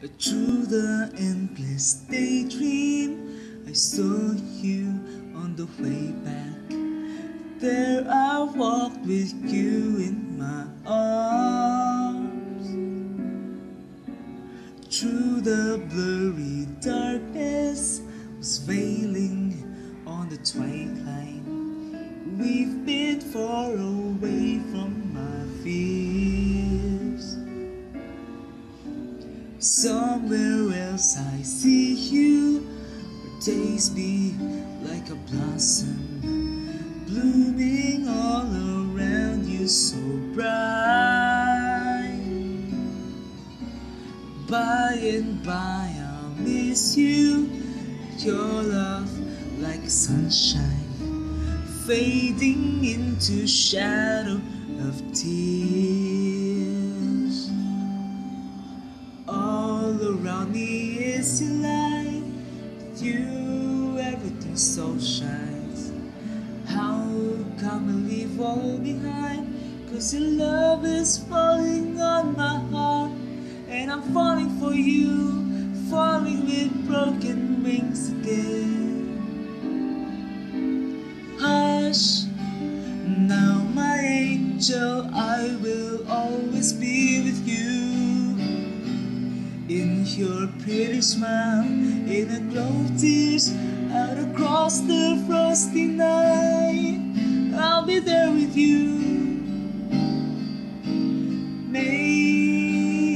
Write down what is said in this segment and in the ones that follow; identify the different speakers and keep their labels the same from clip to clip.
Speaker 1: Through the endless daydream, I saw you on the way back. There I walked with you in my arms. Through the blurry darkness, was veiling on the twilight. We've been far away from my fears. Somewhere else I see you, where days be like a blossom, blooming all around you so bright. By and by I'll miss you, your love like sunshine, fading into shadow of tears. Is your light. You, everything so shines. How come I leave all behind? Cause your love is falling on my heart. And I'm falling for you, falling with broken wings again. Hush, now my angel, I will always be with you. In your pretty smile, in a glow of tears, out across the frosty night, I'll be there with you. Maybe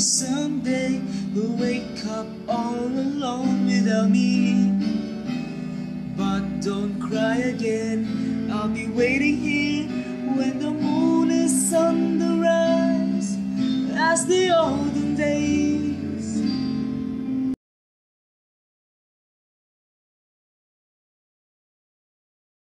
Speaker 1: someday you'll wake up all alone without me. But don't cry again, I'll be waiting here